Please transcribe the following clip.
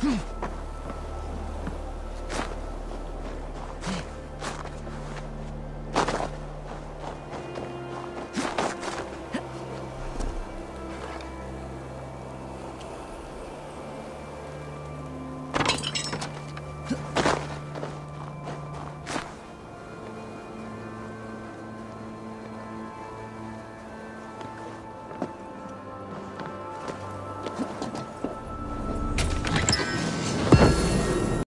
Hmm.